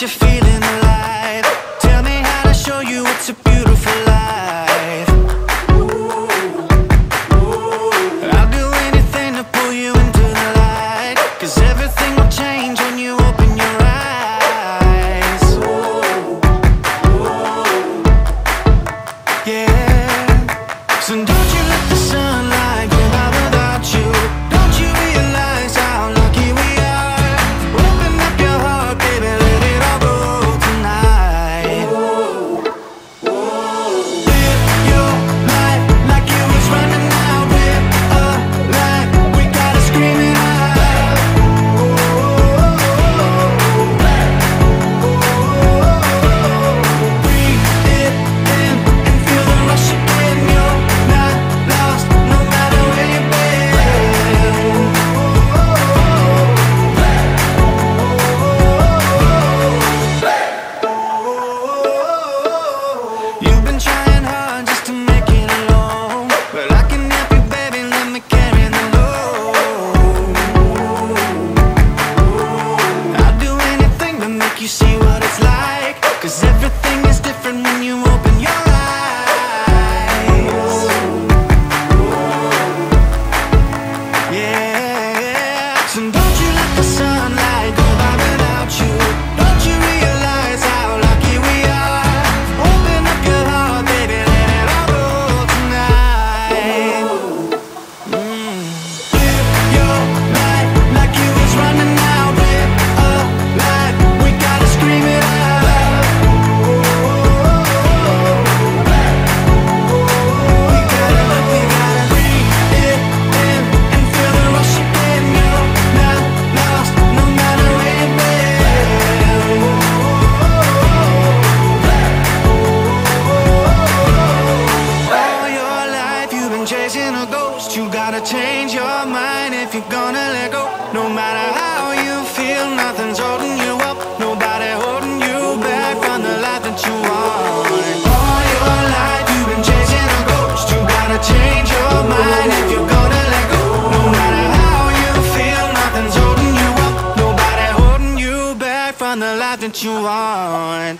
you're feeling alive. Tell me how to show you it's a beautiful life. I'll do anything to pull you into the everything will change when you open your eyes. Yeah. So don't you let the sun you see what it's like? Cause everything is different when you open your eyes. Yeah So don't you let the sunlight ghost. You gotta change your mind if you're gonna let go. No matter how you feel, nothing's holding you up. Nobody holding you back from the life that you want. All your life you've been chasing a ghost. You gotta change your mind if you're gonna let go. No matter how you feel, nothing's holding you up. Nobody holding you back from the life that you want.